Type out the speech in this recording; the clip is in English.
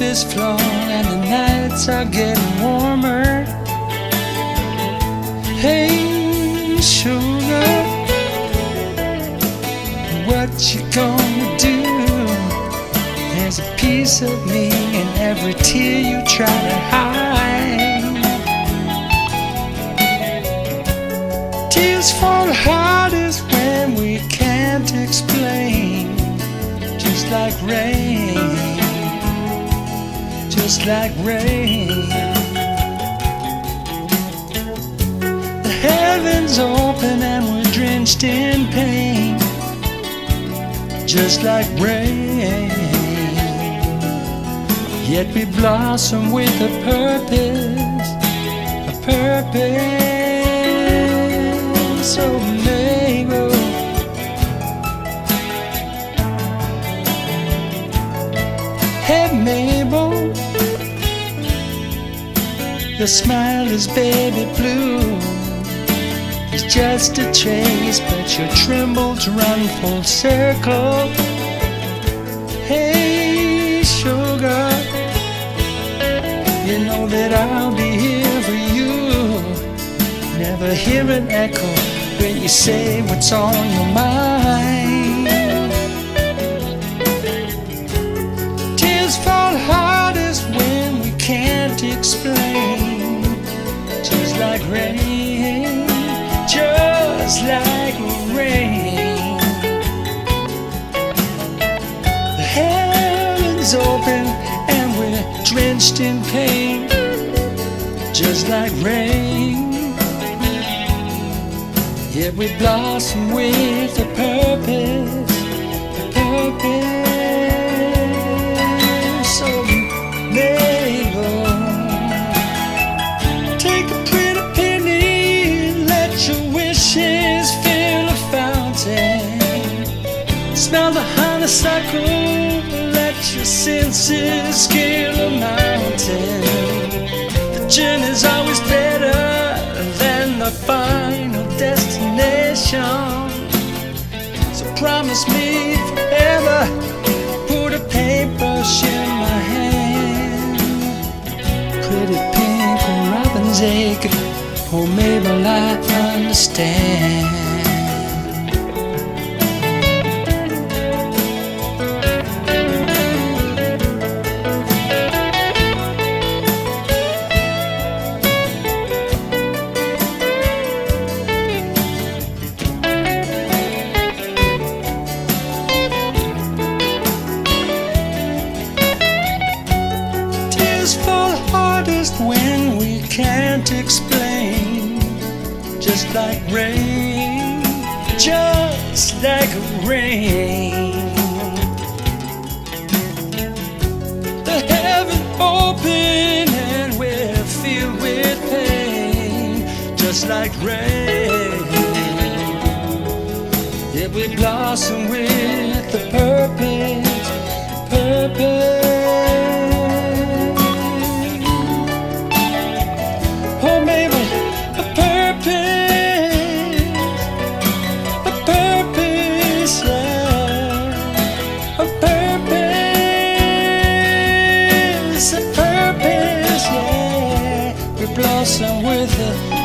is flawed and the nights are getting warmer. Hey, sugar, what you gonna do? There's a piece of me in every tear you try to hide. Tears fall hardest when we can't explain, just like rain just like rain. The heavens open and we're drenched in pain, just like rain. Yet we blossom with a purpose, a purpose. So Mable. Hey Mable your smile is baby blue. It's just a trace, but your trembles run full circle. Hey, sugar, you know that I'll be here for you. Never hear an echo when you say what's on your mind. Just like rain. The heavens open and we're drenched in pain, just like rain. Yet we blossom with honeysuckle, let your senses scale a mountain. The journey's always better than the final destination. So promise me forever, put a paintbrush in my hand. Pretty pink robin's egg, oh Mable, I understand. When we can't explain. Just like rain, just like rain. The heaven open and we're filled with pain. Just like rain. Yeah, we blossom with the purpose, purpose. Blossom